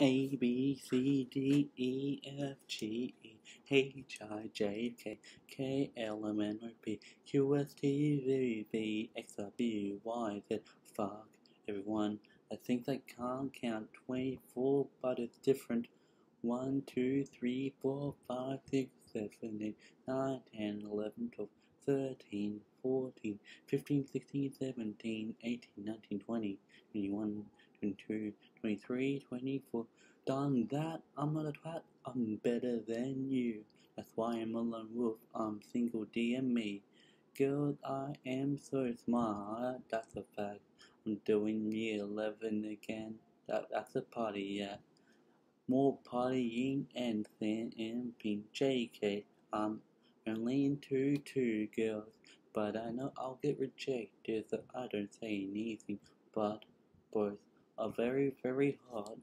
A B C D E F G E H I J K K L M N O P Q S T V V X W Y Z. Fuck everyone. I think I can't count 24, but it's different. 1, 2, 3, 4, 5, 6, 7, 8, 9, 10, 11, 12, 13, 14, 15, 16, 17, 18, 19, 20, 21, 22, 23, 24. Done that, I'm not a twat, I'm better than you. That's why I'm a lone wolf, I'm single DM me. Girls, I am so smart, that's a fact. I'm doing year 11 again, that, that's a party, yeah. More partying and pink JK. I'm only into two girls, but I know I'll get rejected, so I don't say anything. But both are very, very hot.